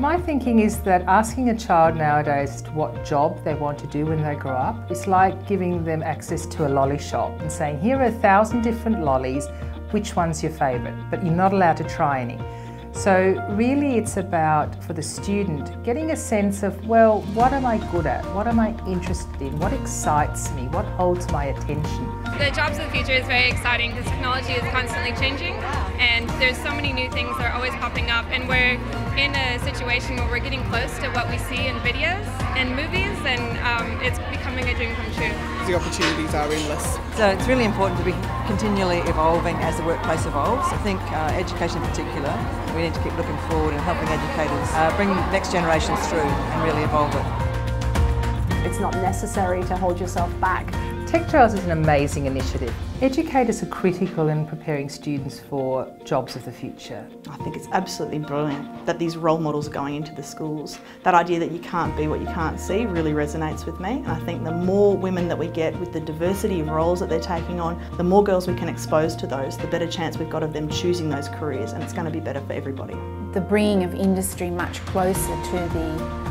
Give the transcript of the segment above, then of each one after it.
My thinking is that asking a child nowadays what job they want to do when they grow up is like giving them access to a lolly shop and saying, here are a thousand different lollies, which one's your favourite? But you're not allowed to try any. So really it's about, for the student, getting a sense of, well, what am I good at? What am I interested in? What excites me? What holds my attention? The Jobs of the Future is very exciting because technology is constantly changing and there's so many new things that are always popping up and we're in a situation where we're getting close to what we see in videos and movies and um, it's becoming a dream come true. The opportunities are endless. So it's really important to be continually evolving as the workplace evolves. I think uh, education in particular, we need to keep looking forward and helping educators uh, bring next generations through and really evolve it. It's not necessary to hold yourself back. Tech Trails is an amazing initiative. Educators are critical in preparing students for jobs of the future. I think it's absolutely brilliant that these role models are going into the schools. That idea that you can't be what you can't see really resonates with me and I think the more women that we get with the diversity of roles that they're taking on, the more girls we can expose to those, the better chance we've got of them choosing those careers and it's going to be better for everybody. The bringing of industry much closer to the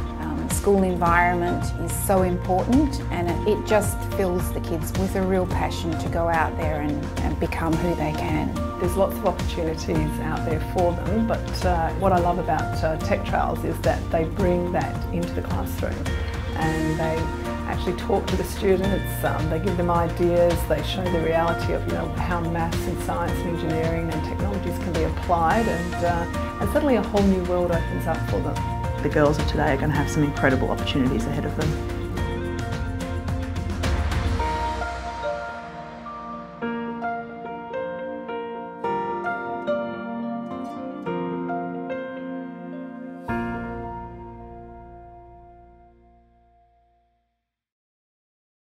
school environment is so important and it, just fills the kids with a real passion to go out there and, and become who they can. There's lots of opportunities out there for them but uh, what I love about uh, Tech Trails is that they bring that into the classroom and they actually talk to the students, um, they give them ideas, they show the reality of you know how maths and science and engineering and technologies can be applied and, uh, and suddenly a whole new world opens up for them the girls of today are going to have some incredible opportunities ahead of them.